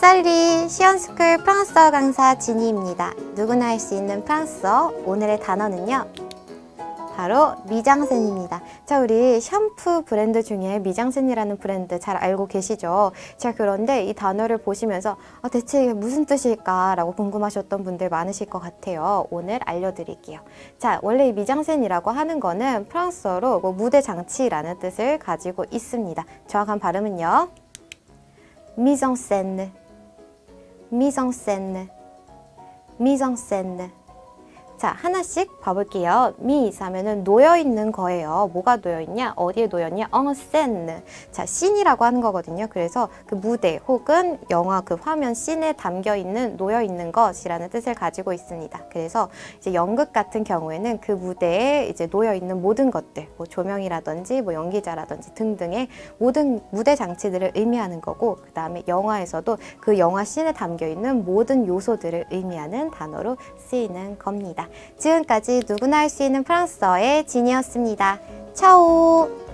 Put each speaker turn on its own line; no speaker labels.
Salut 시원스쿨 프랑스어 강사 진희입니다. 누구나 할 수 있는 프랑스어 오늘의 단어는요. 바로 미장센입니다. 자, 우리 샴푸 브랜드 중에 미장센이라는 브랜드 잘 알고 계시죠? 자, 그런데 이 단어를 보시면서 아, 대체 이게 무슨 뜻일까라고 궁금하셨던 분들 많으실 것 같아요. 오늘 알려드릴게요. 자, 원래 이 미장센이라고 하는 거는 프랑스어로 뭐 무대 장치라는 뜻을 가지고 있습니다. 정확한 발음은요. 미정센, 미정센, 미정센. 자, 하나씩 봐볼게요. 미 하면은 놓여 있는 거예요. 뭐가 놓여 있냐? 어디에 놓여 있냐? en scène. 자, 씬이라고 하는 거거든요. 그래서 그 무대 혹은 영화 그 화면 씬에 담겨 있는 놓여 있는 것이라는 뜻을 가지고 있습니다. 그래서 이제 연극 같은 경우에는 그 무대에 이제 놓여 있는 모든 것들, 뭐 조명이라든지 뭐 연기자라든지 등등의 모든 무대 장치들을 의미하는 거고, 그 다음에 영화에서도 그 영화 씬에 담겨 있는 모든 요소들을 의미하는 단어로 쓰이는 겁니다. 지금까지 누구나 할 수 있는 프랑스어의 진이었습니다. 차오!